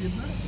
you Amen